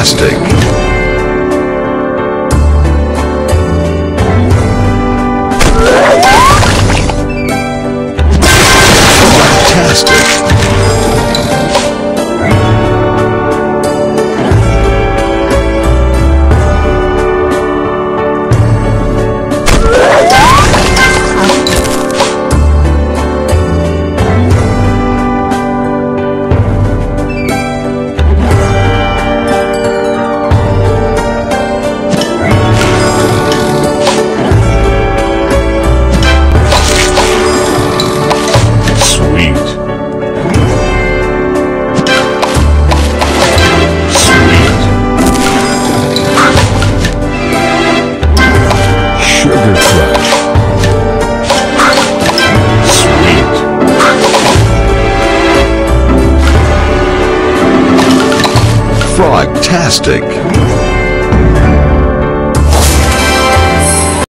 Frogtastic. Frogtastic.